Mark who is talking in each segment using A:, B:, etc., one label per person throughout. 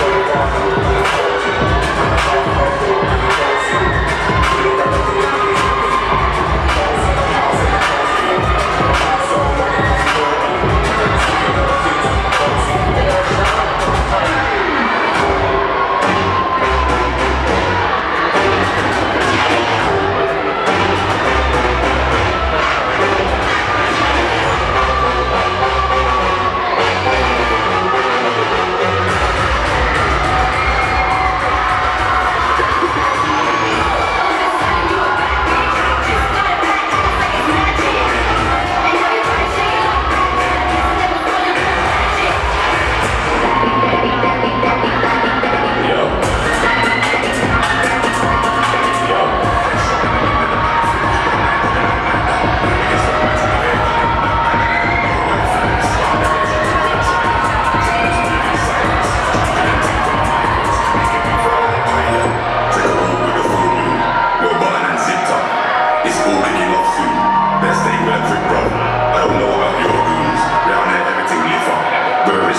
A: Whether it's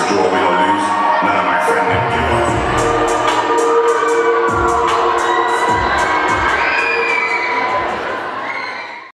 A: draw, we don't lose. None of my friends never give